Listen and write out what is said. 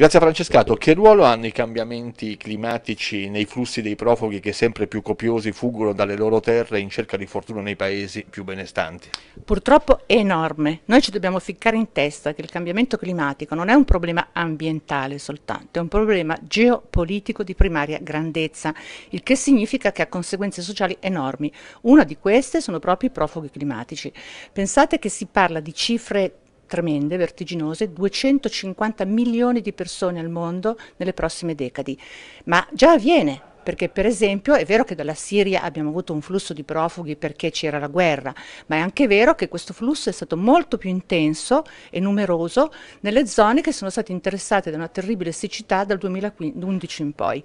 Grazie a Francescato, che ruolo hanno i cambiamenti climatici nei flussi dei profughi che sempre più copiosi fuggono dalle loro terre in cerca di fortuna nei paesi più benestanti? Purtroppo è enorme. Noi ci dobbiamo ficcare in testa che il cambiamento climatico non è un problema ambientale soltanto, è un problema geopolitico di primaria grandezza, il che significa che ha conseguenze sociali enormi. Una di queste sono proprio i profughi climatici. Pensate che si parla di cifre tremende, vertiginose, 250 milioni di persone al mondo nelle prossime decadi. Ma già avviene, perché per esempio è vero che dalla Siria abbiamo avuto un flusso di profughi perché c'era la guerra, ma è anche vero che questo flusso è stato molto più intenso e numeroso nelle zone che sono state interessate da una terribile siccità dal 2011 in poi.